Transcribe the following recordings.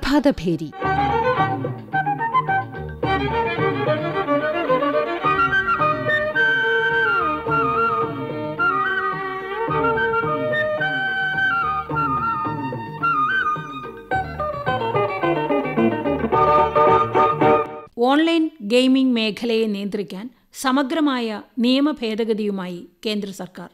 പ്രഭാതഭേരി. Online gaming മേഖലയെ നിയന്ത്രിക്കാൻ സമഗ്രമായ നിയമ ഭേദഗതിയുമായി കേന്ദ്ര സർക്കാർ.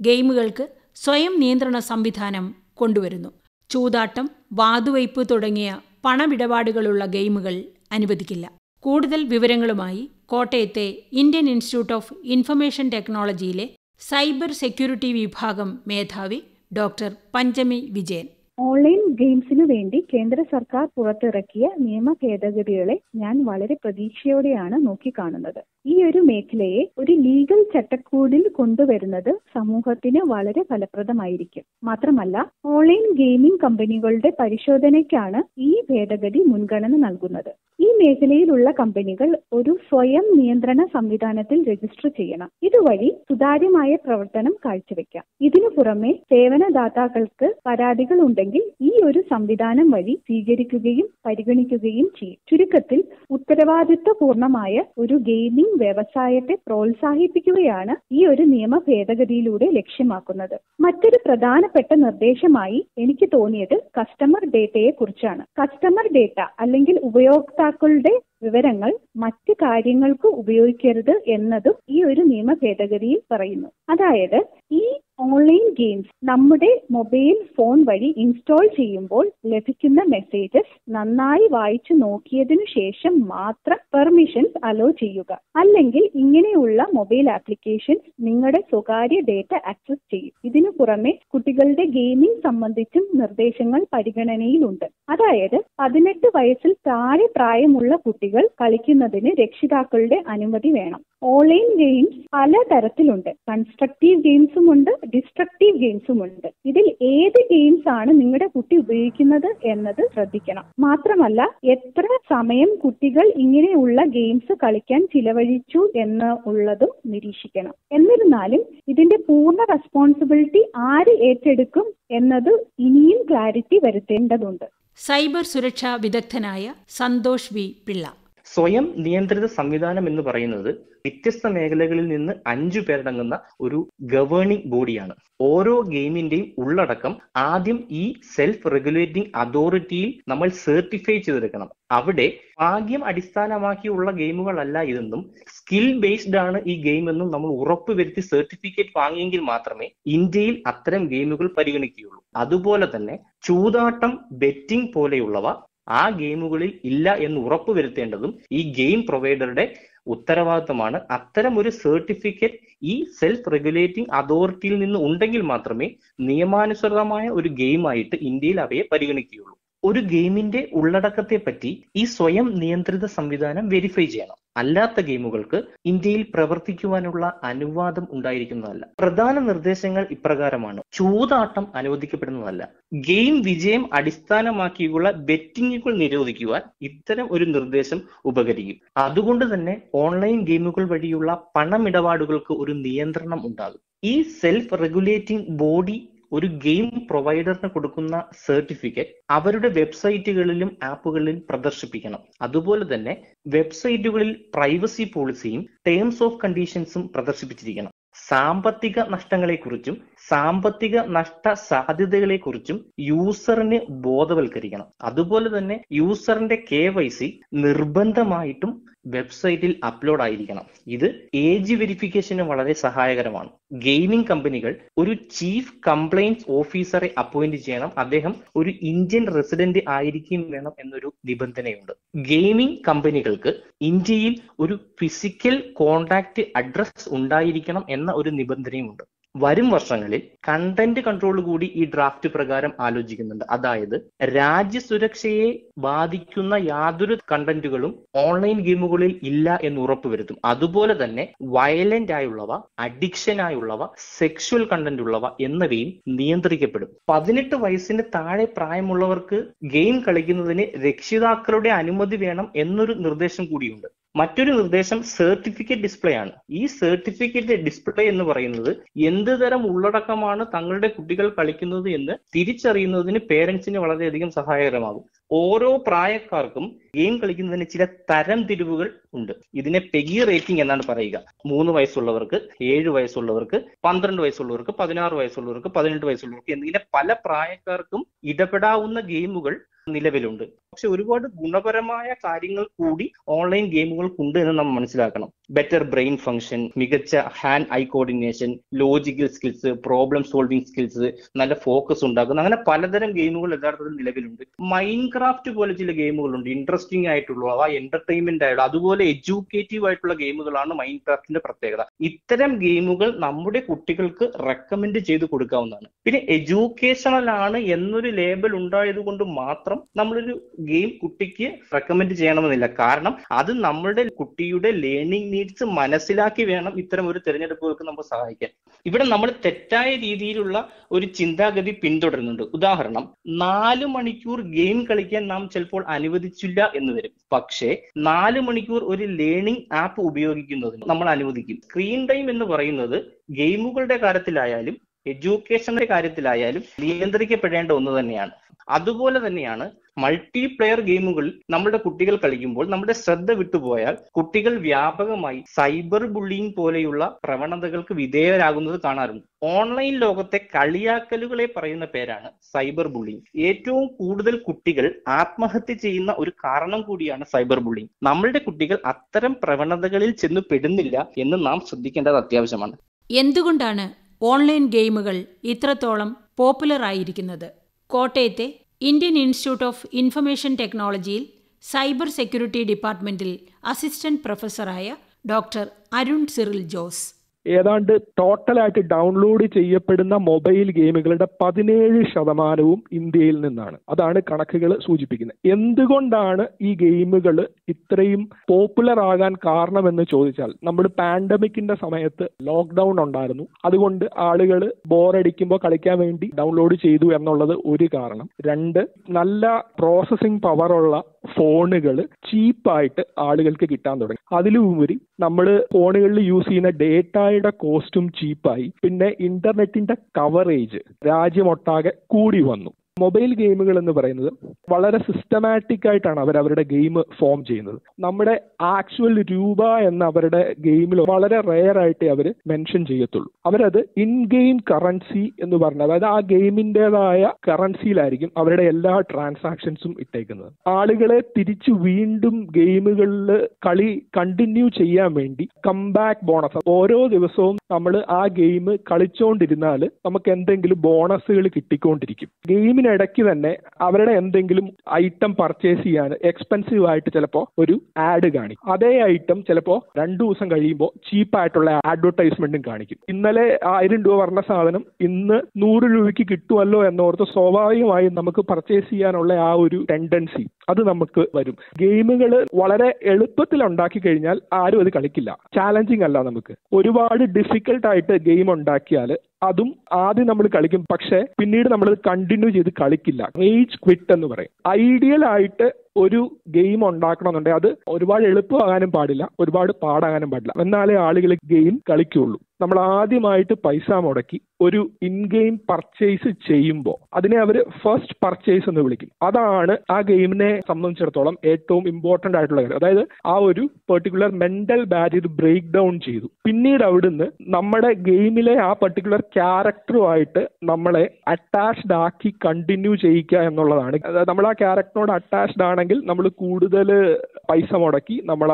ഗെയിമുകൾക്ക് സ്വയം നിയന്ത്രണ സംവിധാനം കൊണ്ടുവരുന്നു. ചൂതാട്ടം വാതുവയ്പ് തുടങ്ങിയ പണമിടപാടുകളുള്ള ഗെയിമുകൾ അനുവദിക്കില്ല. കൂടുതൽ വിവരങ്ങളുമായി കോട്ടയത്തെ ഇന്ത്യൻ ഇൻസ്റ്റിറ്റ്യൂട്ട് ഓഫ് ഇൻഫർമേഷൻ ടെക്നോളജിയിലെ സൈബർ സെക്യൂരിറ്റി വിഭാഗം മേധാവി ഡോക്ടർ പഞ്ചമി വിജയൻ. ഓൺലൈൻ ഗെയിംസിനു വേണ്ടി കേന്ദ്ര സർക്കാർ പുറത്തിറക്കിയ നിയമ ഭേദഗതികളെ ഞാൻ വളരെ പ്രതീക്ഷയോടെയാണ് നോക്കിക്കാണുന്നത്. ഈ ഒരു മേഖലയെ ഒരു ലീഗൽ ചട്ടക്കൂടിൽ കൊണ്ടുവരുന്നത് സമൂഹത്തിന് വളരെ ഫലപ്രദമായിരിക്കും. മാത്രമല്ല ഓൺലൈൻ ഗെയിമിംഗ് കമ്പനികളുടെ പരിശോധനയ്ക്കാണ് ഈ ഭേദഗതി മുൻഗണന നൽകുന്നത്. ഈ മേഖലയിലുള്ള കമ്പനികൾ ഒരു സ്വയം നിയന്ത്രണ സംവിധാനത്തിൽ രജിസ്റ്റർ ചെയ്യണം. ഇതുവഴി സുതാര്യമായ പ്രവർത്തനം കാഴ്ചവെക്കാം. ഇതിനു പുറമെ സേവനദാതാക്കൾക്ക് പരാതികൾ ഉണ്ടെങ്കിൽ ഈ ഒരു സംവിധാനം വഴി സ്വീകരിക്കുകയും പരിഗണിക്കുകയും ചെയ്യും. ചുരുക്കത്തിൽ ഉത്തരവാദിത്വപൂർണമായ ഒരു ഗെയിമിംഗ് വ്യവസായത്തെ പ്രോത്സാഹിപ്പിക്കുകയാണ് ഈ ഒരു നിയമ ഭേദഗതിയിലൂടെ ലക്ഷ്യമാക്കുന്നത്. മറ്റൊരു പ്രധാനപ്പെട്ട നിർദ്ദേശമായി എനിക്ക് തോന്നിയത് കസ്റ്റമർ ഡേറ്റയെ കുറിച്ചാണ്. കസ്റ്റമർ ഡേറ്റ അല്ലെങ്കിൽ ഉപയോക്താക്കളുടെ വിവരങ്ങൾ മറ്റ് കാര്യങ്ങൾക്ക് ഉപയോഗിക്കരുത് എന്നതും ഈ ഒരു നിയമ ഭേദഗതിയിൽ പറയുന്നു. അതായത് ഈ ഓൺലൈൻ ഗെയിംസ് നമ്മുടെ മൊബൈൽ ഫോൺ വഴി ഇൻസ്റ്റാൾ ചെയ്യുമ്പോൾ ലഭിക്കുന്ന മെസ്സേജസ് നന്നായി വായിച്ചു നോക്കിയതിനു ശേഷം മാത്രം പെർമിഷൻസ് അലോ ചെയ്യുക. അല്ലെങ്കിൽ ഇങ്ങനെയുള്ള മൊബൈൽ ആപ്ലിക്കേഷൻസ് നിങ്ങളുടെ സ്വകാര്യ ഡേറ്റ ആക്സസ് ചെയ്യും. ഇതിനു പുറമെ കുട്ടികളുടെ ഗെയിമിംഗ് സംബന്ധിച്ചും നിർദ്ദേശങ്ങൾ പരിഗണനയിലുണ്ട്. അതായത് പതിനെട്ട് വയസ്സിൽ താഴെ പ്രായമുള്ള കുട്ടികൾ കളിക്കുന്നതിന് രക്ഷിതാക്കളുടെ അനുമതി വേണം. ഓൺലൈൻ ഗെയിംസ് പല തരത്തിലുണ്ട് കൺസ്ട്രക്റ്റീവ് ഗെയിംസും ഉണ്ട് ഡിസ്ട്രക്റ്റീവ് ഗെയിംസും ഉണ്ട് ഇതിൽ ഏത് ഗെയിംസ് ആണ് നിങ്ങളുടെ കുട്ടി ഉപയോഗിക്കുന്നത് എന്നത് ശ്രദ്ധിക്കണം. മാത്രമല്ല എത്ര സമയം കുട്ടികൾ ഇങ്ങനെയുള്ള ഗെയിംസ് കളിക്കാൻ ചിലവഴിച്ചു എന്ന് ഉള്ളതും നിരീക്ഷിക്കണം. എന്നിരുന്നാലും ഇതിന്റെ പൂർണ റെസ്പോൺസിബിലിറ്റി ആര് ഏറ്റെടുക്കും എന്നത് ഇനിയും ക്ലാരിറ്റി വരുത്തേണ്ടതുണ്ട്. സൈബർ സുരക്ഷാ വിദഗ്ധനായ സന്തോഷ് വി. പിള്ള. സ്വയം നിയന്ത്രിത സംവിധാനം എന്ന് പറയുന്നത് വ്യത്യസ്ത മേഖലകളിൽ നിന്ന് അഞ്ചു പേരടങ്ങുന്ന ഒരു ഗവേണിംഗ് ബോഡിയാണ്. ഓരോ ഗെയിമിന്റെയും ഉള്ളടക്കം ആദ്യം ഈ സെൽഫ് റെഗുലേറ്റിംഗ് അതോറിറ്റിയിൽ നമ്മൾ സർട്ടിഫൈ ചെയ്തെടുക്കണം. അവിടെ ഭാഗ്യം അടിസ്ഥാനമാക്കിയുള്ള ഗെയിമുകളല്ല ഇതെന്നും സ്കിൽ ബേസ്ഡ് ആണ് ഈ ഗെയിം എന്നും നമ്മൾ ഉറപ്പുവരുത്തി സർട്ടിഫിക്കറ്റ് വാങ്ങിയെങ്കിൽ മാത്രമേ ഇന്ത്യയിൽ അത്തരം ഗെയിമുകൾ പരിഗണിക്കുകയുള്ളൂ. അതുപോലെ തന്നെ ചൂതാട്ടം ബെറ്റിംഗ് പോലെയുള്ളവ ആ ഗെയിമുകളിൽ ഇല്ല എന്ന് ഉറപ്പുവരുത്തേണ്ടതും ഈ ഗെയിം പ്രൊവൈഡറുടെ ഉത്തരവാദിത്തമാണ്. അത്തരം ഒരു സർട്ടിഫിക്കറ്റ് ഈ സെൽഫ് റെഗുലേറ്റിംഗ് അതോറിറ്റിയിൽ നിന്ന് ഉണ്ടെങ്കിൽ മാത്രമേ നിയമാനുസൃതമായ ഒരു ഗെയിമായിട്ട് ഇന്ത്യയിൽ അവയെ പരിഗണിക്കുകയുള്ളൂ. ഒരു ഗെയിമിന്റെ ഉള്ളടക്കത്തെ പറ്റി ഈ സ്വയം നിയന്ത്രിത സംവിധാനം വെരിഫൈ ചെയ്യണം. അല്ലാത്ത ഗെയിമുകൾക്ക് ഇന്ത്യയിൽ പ്രവർത്തിക്കുവാനുള്ള അനുവാദം ഉണ്ടായിരിക്കുന്നതല്ല. പ്രധാന നിർദ്ദേശങ്ങൾ ഇപ്രകാരമാണ്. ചൂതാട്ടം അനുവദിക്കപ്പെടുന്നതല്ല. ഗെയിം വിജയം അടിസ്ഥാനമാക്കിയുള്ള ബെറ്റിങ്ങുകൾ നിരോധിക്കുവാൻ ഇത്തരം ഒരു നിർദ്ദേശം ഉപകരിക്കും. അതുകൊണ്ട് തന്നെ ഓൺലൈൻ ഗെയിമുകൾ വഴിയുള്ള പണമിടപാടുകൾക്ക് ഒരു നിയന്ത്രണം ഉണ്ടാകും. ഈ സെൽഫ് റെഗുലേറ്റിംഗ് ബോഡി ഒരു ഗെയിം പ്രൊവൈഡറിന് കൊടുക്കുന്ന സർട്ടിഫിക്കറ്റ് അവരുടെ വെബ്സൈറ്റുകളിലും ആപ്പുകളിലും പ്രദർശിപ്പിക്കണം. അതുപോലെ തന്നെ വെബ്സൈറ്റുകളിൽ പ്രൈവസി പോളിസിയും ടേംസ് ഓഫ് കണ്ടീഷൻസും പ്രദർശിപ്പിച്ചിരിക്കണം. സാമ്പത്തിക നഷ്ടങ്ങളെക്കുറിച്ചും സാമ്പത്തിക നഷ്ട സാധ്യതകളെ കുറിച്ചും യൂസറിനെ ബോധവൽക്കരിക്കണം. അതുപോലെ തന്നെ യൂസറിന്റെ കെ വൈ സി നിർബന്ധമായിട്ടും വെബ്സൈറ്റിൽ അപ്ലോഡ് ആയിരിക്കണം. ഇത് ഏജ് വെരിഫിക്കേഷന് വളരെ സഹായകരമാണ്. ഗെയിമിംഗ് കമ്പനികൾ ഒരു ചീഫ് കംപ്ലൈൻസ് ഓഫീസറെ അപ്പോയിന്റ് ചെയ്യണം. അദ്ദേഹം ഒരു ഇന്ത്യൻ റെസിഡന്റ് ആയിരിക്കും വേണം എന്നൊരു നിബന്ധനയുണ്ട്. ഗെയിമിംഗ് കമ്പനികൾക്ക് ഇന്ത്യയിൽ ഒരു ഫിസിക്കൽ കോണ്ടാക്ട് അഡ്രസ് ഉണ്ടായിരിക്കണം എന്ന ഒരു നിബന്ധനയുമുണ്ട്. വരും വർഷങ്ങളിൽ കണ്ടന്റ് കൺട്രോൾ കൂടി ഈ ഡ്രാഫ്റ്റ് പ്രകാരം ആലോചിക്കുന്നുണ്ട്. അതായത് രാജ്യസുരക്ഷയെ ബാധിക്കുന്ന യാതൊരു കണ്ടന്റുകളും ഓൺലൈൻ ഗെയിമുകളിൽ ഇല്ല എന്ന് ഉറപ്പുവരുത്തും അതുപോലെ തന്നെ വയലന്റ് ആയുള്ളവ അഡിക്ഷൻ ആയുള്ളവ സെക്ഷൽ കണ്ടന്റ് ഉള്ളവ എന്നിവയും നിയന്ത്രിക്കപ്പെടും. പതിനെട്ട് വയസ്സിന് താഴെ പ്രായമുള്ളവർക്ക് ഗെയിം കളിക്കുന്നതിന് രക്ഷിതാക്കളുടെ അനുമതി വേണം എന്നൊരു നിർദ്ദേശം കൂടിയുണ്ട്. മറ്റൊരു നിർദ്ദേശം സർട്ടിഫിക്കറ്റ് ഡിസ്പ്ലേ ആണ്. ഈ സർട്ടിഫിക്കറ്റ് ഡിസ്പ്ലേ എന്ന് പറയുന്നത് എന്ത് തരം ഉള്ളടക്കമാണ് തങ്ങളുടെ കുട്ടികൾ കളിക്കുന്നത് എന്ന് തിരിച്ചറിയുന്നതിന് പേരൻസിന് വളരെയധികം സഹായകരമാകും. ഓരോ പ്രായക്കാർക്കും ഗെയിം കളിക്കുന്നതിന് ചില തരം തിരിവുകൾ ഉണ്ട്. ഇതിനെ പെഗി റേറ്റിംഗ് എന്നാണ് പറയുക. മൂന്ന് വയസ്സുള്ളവർക്ക് ഏഴ് വയസ്സുള്ളവർക്ക് പന്ത്രണ്ട് വയസ്സുള്ളവർക്ക് പതിനാറ് വയസ്സുള്ളവർക്ക് പതിനെട്ട് വയസ്സുള്ളവർക്ക് എന്നിങ്ങനെ പല പ്രായക്കാർക്കും ഇടപെടാവുന്ന ഗെയിമുകൾ നിലവിലുണ്ട്. പക്ഷെ ഒരുപാട് ഗുണപരമായ കാര്യങ്ങൾ കൂടി ഓൺലൈൻ ഗെയിമുകൾക്കുണ്ട് എന്ന് നമ്മൾ മനസ്സിലാക്കണം. ബെറ്റർ ബ്രെയിൻ ഫംഗ്ഷൻ മികച്ച hand eye coordination logical skills problem solving skills നല്ല ഫോക്കസ് ഉണ്ടാക്കുന്ന അങ്ങനെ പലതരം ഗെയിമുകൾ യഥാർത്ഥത്തിൽ നിലവിലുണ്ട്. മൈൻക്രാഫ്റ്റ് പോലെ ചില ഗെയിമുകളുണ്ട് ഇൻട്രസ്റ്റിംഗ് ആയിട്ടുള്ള അവ എന്റർടൈൻമെന്റ് ആയിട്ടുള്ള അതുപോലെ എഡ്യൂക്കേറ്റീവ് ആയിട്ടുള്ള ഗെയിമുകളാണ് മൈൻഡ് ക്രാഫ്റ്റിന്റെ പ്രത്യേകത. ഇത്തരം ഗെയിമുകൾ നമ്മുടെ കുട്ടികൾക്ക് റെക്കമെൻഡ് ചെയ്ത് കൊടുക്കാവുന്നതാണ്. പിന്നെ എഡ്യൂക്കേഷണൽ ആണ് എന്നൊരു ലേബൽ ഉണ്ടായത് കൊണ്ട് മാത്രം നമ്മളൊരു ഗെയിം കുട്ടിക്ക് റെക്കമെൻഡ് ചെയ്യണമെന്നില്ല. കാരണം അത് നമ്മുടെ കുട്ടിയുടെ ലേണിംഗ് നീഡ്സ് മനസ്സിലാക്കി വേണം ഇത്തരം ഒരു തിരഞ്ഞെടുപ്പുകൾക്ക് നമുക്ക് സഹായിക്കാൻ. ഇവിടെ നമ്മൾ തെറ്റായ രീതിയിലുള്ള ഒരു ചിന്താഗതി പിന്തുടരുന്നുണ്ട്. ഉദാഹരണം നാല് മണിക്കൂർ ഗെയിം കളിക്കാൻ നാം ചിലപ്പോൾ അനുവദിച്ചില്ല എന്ന് വരും. പക്ഷേ നാല് മണിക്കൂർ ഒരു ലേണിംഗ് ആപ്പ് ഉപയോഗിക്കുന്നതിന് നമ്മൾ അനുവദിക്കും. സ്ക്രീൻ ടൈം എന്ന് പറയുന്നത് ഗെയിമുകളുടെ കാര്യത്തിലായാലും എഡ്യൂക്കേഷന്റെ കാര്യത്തിലായാലും നിയന്ത്രിക്കപ്പെടേണ്ട ഒന്ന് തന്നെയാണ്. അതുപോലെ തന്നെയാണ് മൾട്ടിപ്ലെയർ ഗെയിമുകളിൽ നമ്മുടെ കുട്ടികൾ കളിക്കുമ്പോൾ നമ്മുടെ ശ്രദ്ധ വിട്ടുപോയാൽ കുട്ടികൾ വ്യാപകമായി സൈബർ ബുള്ളിങ് പോലെയുള്ള പ്രവണതകൾക്ക് വിധേയരാകുന്നത് കാണാറുണ്ട്. ഓൺലൈൻ ലോകത്തെ കളിയാക്കലുകളെ പറയുന്ന പേരാണ് സൈബർ ബുള്ളിങ് ഏറ്റവും കൂടുതൽ കുട്ടികൾ ആത്മഹത്യ ചെയ്യുന്ന ഒരു കാരണം കൂടിയാണ് സൈബർ ബുള്ളിങ് നമ്മളുടെ കുട്ടികൾ അത്തരം പ്രവണതകളിൽ ചെന്ന് പെടുന്നില്ല എന്ന് നാം ശ്രദ്ധിക്കേണ്ടത് അത്യാവശ്യമാണ്. എന്തുകൊണ്ടാണ് ഓൺലൈൻ ഗെയിമുകൾ ഇത്രത്തോളം പോപ്പുലർ ആയിരിക്കുന്നത്. കോട്ടയത്തെ ഇന്ത്യൻ ഇൻസ്റ്റിറ്റ്യൂട്ട് ഓഫ് ഇൻഫർമേഷൻ ടെക്നോളജിയിൽ സൈബർ സെക്യൂരിറ്റി ഡിപ്പാർട്ട്മെന്റിൽ അസിസ്റ്റന്റ് പ്രൊഫസറായ ഡോക്ടർ അരുൺ സിറിൽ ജോസ്. ഏതാണ്ട് ടോട്ടലായിട്ട് ഡൗൺലോഡ് ചെയ്യപ്പെടുന്ന മൊബൈൽ ഗെയിമുകളുടെ പതിനേഴ് ശതമാനവും ഇന്ത്യയിൽ നിന്നാണ്. അതാണ് കണക്കുകൾ സൂചിപ്പിക്കുന്നത്. എന്തുകൊണ്ടാണ് ഈ ഗെയിമുകൾ ഇത്രയും പോപ്പുലർ ആകാൻ കാരണമെന്ന് ചോദിച്ചാൽ നമ്മൾ പാൻഡമിക്കിന്റെ സമയത്ത് ലോക്ക്ഡൗൺ ഉണ്ടായിരുന്നു. അതുകൊണ്ട് ആളുകൾ ബോറടിക്കുമ്പോൾ കളിക്കാൻ വേണ്ടി ഡൗൺലോഡ് ചെയ്തു എന്നുള്ളത് ഒരു കാരണം. രണ്ട് നല്ല പ്രോസസ്സിംഗ് പവറുള്ള ഫോണുകൾ ചീപ്പായിട്ട് ആളുകൾക്ക് കിട്ടാൻ തുടങ്ങി. അതിലുപരി നമ്മൾ ഫോണുകളിൽ യൂസ് ചെയ്യുന്ന ഡേറ്റയുടെ കോസ്റ്റും ചീപ്പായി. പിന്നെ ഇന്റർനെറ്റിന്റെ കവറേജ് രാജ്യമൊട്ടാകെ കൂടി വന്നു. മൊബൈൽ ഗെയിമുകൾ എന്ന് പറയുന്നത് വളരെ സിസ്റ്റമാറ്റിക് ആയിട്ടാണ് അവർ അവരുടെ ഗെയിം ഫോം ചെയ്യുന്നത്. നമ്മുടെ ആക്ച്വൽ രൂപ എന്ന അവരുടെ ഗെയിമിൽ വളരെ റെയർ ആയിട്ടേ അവർ മെൻഷൻ ചെയ്യത്തുള്ളൂ. അവരത് ഇൻ ഗെയിം കറൻസി എന്ന് പറഞ്ഞ അതായത് ആ ഗെയിമിന്റെതായ കറൻസിയിലായിരിക്കും അവരുടെ എല്ലാ ട്രാൻസാക്ഷൻസും ഇട്ടേക്കുന്നത്. ആളുകളെ തിരിച്ചു വീണ്ടും ഗെയിമുകളിൽ കളി കണ്ടിന്യൂ ചെയ്യാൻ വേണ്ടി കംബാക്ക് ബോണസ് ഓരോ ദിവസവും നമ്മൾ ആ ഗെയിം കളിച്ചുകൊണ്ടിരുന്നാൽ നമുക്ക് എന്തെങ്കിലും ബോണസുകൾ കിട്ടിക്കൊണ്ടിരിക്കും. ഗെയിമിന് ഇടയ്ക്ക് തന്നെ അവരുടെ എന്തെങ്കിലും ഐറ്റം പർച്ചേസ് ചെയ്യാൻ എക്സ്പെൻസീവ് ആയിട്ട് ചിലപ്പോൾ ഒരു ആഡ് കാണിക്കും. അതേ ഐറ്റം ചിലപ്പോൾ രണ്ടു ദിവസം കഴിയുമ്പോൾ ചീപ്പായിട്ടുള്ള അഡ്വർടൈസ്മെന്റും കാണിക്കും. ഇന്നലെ ആയിരം രൂപ പറഞ്ഞ സാധനം ഇന്ന് നൂറ് രൂപയ്ക്ക് കിട്ടുമല്ലോ എന്നോർത്ത് സ്വാഭാവികമായും നമുക്ക് പർച്ചേസ് ചെയ്യാനുള്ള ആ ഒരു ടെൻഡൻസി അത് നമുക്ക് വരും. ഗെയിമുകൾ വളരെ എളുപ്പത്തിൽ ഉണ്ടാക്കി കഴിഞ്ഞാൽ ആരും അത് കളിക്കില്ല. ചാലഞ്ചിങ് അല്ല നമുക്ക്. ഒരുപാട് ഡിഫിക്കൽട്ട് ആയിട്ട് ഗെയിം ഉണ്ടാക്കിയാൽ അതും ആദ്യം നമ്മൾ കളിക്കും. പക്ഷെ പിന്നീട് നമ്മൾ കണ്ടിന്യൂ ചെയ്ത് കളിക്കില്ല. ഏജ് ക്വിറ്റ് എന്ന് പറയും. ഐഡിയൽ ആയിട്ട് ഒരു ഗെയിം ഉണ്ടാക്കണമെന്നുണ്ടെങ്കിൽ അത് ഒരുപാട് എളുപ്പമാകാനും പാടില്ല. ഒരുപാട് പാടാകാനും പാടില്ല. എന്നാലേ ആളുകൾ ഗെയിം കളിക്കുള്ളൂ. നമ്മൾ ആദ്യമായിട്ട് പൈസ മുടക്കി ഒരു ഇൻ ഗെയിം പർച്ചേസ് ചെയ്യുമ്പോൾ അതിനെ അവർ ഫസ്റ്റ് പർച്ചേസ് എന്ന് വിളിക്കും. അതാണ് ആ ഗെയിമിനെ സംബന്ധിച്ചിടത്തോളം ഏറ്റവും ഇമ്പോർട്ടന്റ് ആയിട്ടുള്ള കാര്യം. അതായത് ആ ഒരു particular mental barrier break down ചെയ്തു. പിന്നീട് അവിടുന്ന് നമ്മുടെ ഗെയിമിലെ ആ പെർട്ടിക്കുലർ ക്യാരക്ടറുമായിട്ട് നമ്മളെ അറ്റാച്ച്ഡ് ആക്കി കണ്ടിന്യൂ ചെയ്യിക്കുക എന്നുള്ളതാണ്. നമ്മൾ ആ ക്യാരക്ടറിനോട് അറ്റാച്ച്ഡ് ആണെങ്കിൽ നമ്മൾ കൂടുതൽ പൈസ മുടക്കി നമ്മൾ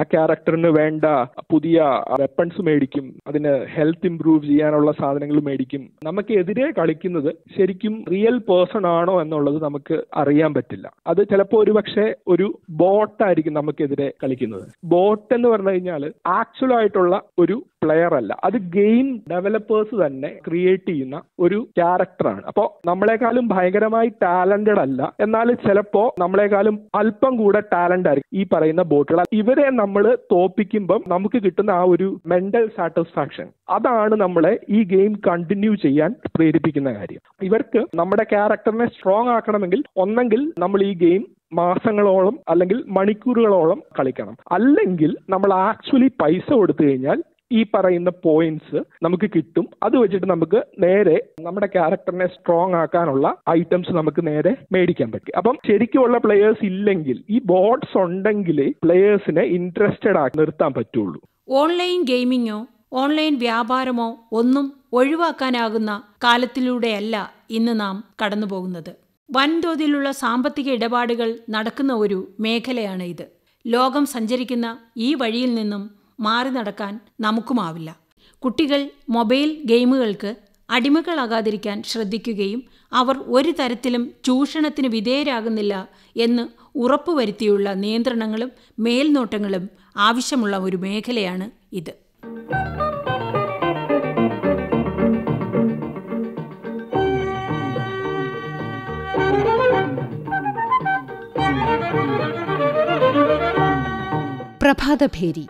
ആ ക്യാരക്ടറിന് വേണ്ട പുതിയ വെപ്പൺസ് മേടിക്കും. അതിന് ഹെൽത്ത് ഇംപ്രൂവ് ചെയ്യാനുള്ള സാധനങ്ങൾ മേടിക്കും. നമുക്ക് എതിരെ കളിക്കുന്നത് ശരിക്കും റിയൽ പേഴ്സൺ ആണോ എന്നുള്ളത് നമുക്ക് അറിയാൻ പറ്റില്ല. അത് ചിലപ്പോൾ ഒരു പക്ഷേ ഒരു ബോട്ടായിരിക്കും നമുക്കെതിരെ കളിക്കുന്നത്. ബോട്ട് എന്ന് പറഞ്ഞു കഴിഞ്ഞാൽ ആക്ച്വൽ ആയിട്ടുള്ള ഒരു പ്ലെയർ അല്ല. അത് ഗെയിം ഡെവലപ്പേഴ്സ് തന്നെ ക്രിയേറ്റ് ചെയ്യുന്ന ഒരു ക്യാരക്ടറാണ് അപ്പോൾ നമ്മളെക്കാളും ഭയങ്കരമായി ടാലന്റഡ് അല്ല. എന്നാൽ ചിലപ്പോൾ നമ്മളെക്കാളും അല്പം കൂടെ ടാലന്റ് ആയിരിക്കും ഈ പറയുന്ന ബോട്ടുകൾ ഇവരെ നമ്മൾ തോപ്പിക്കുമ്പം നമുക്ക് കിട്ടുന്ന ആ ഒരു മെന്റൽ സാറ്റിസ്ഫാക്ഷൻ അതാണ് നമ്മളെ ഈ ഗെയിം കണ്ടിന്യൂ ചെയ്യാൻ പ്രേരിപ്പിക്കുന്ന കാര്യം. ഇവർക്ക് നമ്മുടെ ക്യാരക്ടറിനെ സ്ട്രോങ് ആക്കണമെങ്കിൽ ഒന്നെങ്കിൽ നമ്മൾ ഈ ഗെയിം മാസങ്ങളോളം അല്ലെങ്കിൽ മണിക്കൂറുകളോളം കളിക്കണം. അല്ലെങ്കിൽ നമ്മൾ ആക്ച്വലി പൈസ കൊടുത്തു കഴിഞ്ഞാൽ ഈ പറയുന്ന പോയിന്റ്സ് നമുക്ക് കിട്ടും. അത് വെച്ചിട്ട് നമുക്ക് നേരെ നമ്മുടെ ക്യാരക്ടറിനെ സ്ട്രോങ് ആക്കാനുള്ള ഐറ്റംസ് നമുക്ക് നേരെ മേടിക്കാൻ പറ്റും. അപ്പം ശരിക്കുമുള്ള പ്ലെയേഴ്സ് ഇല്ലെങ്കിൽ ഈ ബോട്ട്സ് ഉണ്ടെങ്കിൽ പ്ലെയേഴ്സിനെ ഇൻട്രസ്റ്റഡ് ആക്കി നിർത്താൻ പറ്റുള്ളൂ. ഓൺലൈൻ ഗെയിമിങ്ങോ ഓൺലൈൻ വ്യാപാരമോ ഒന്നും ഒഴിവാക്കാനാകുന്ന കാലത്തിലൂടെയല്ല ഇന്ന് നാം കടന്നുപോകുന്നത്. വൻതോതിലുള്ള സാമ്പത്തിക ഇടപാടുകൾ നടക്കുന്ന ഒരു മേഖലയാണ് ഇത് ലോകം സഞ്ചരിക്കുന്ന ഈ വഴിയിൽ നിന്നും മാറി നടക്കാൻ നമുക്കുമാവില്ല. കുട്ടികൾ മൊബൈൽ ഗെയിമുകൾക്ക് അടിമകളാകാതിരിക്കാൻ ശ്രദ്ധിക്കുകയും അവർ ഒരു തരത്തിലും ചൂഷണത്തിന് വിധേയരാകുന്നില്ല എന്ന് ഉറപ്പുവരുത്തിയുള്ള നിയന്ത്രണങ്ങളും മേൽനോട്ടങ്ങളും ആവശ്യമുള്ള ഒരു മേഖലയാണ് ഇത്. പ്രഭാതഭേരി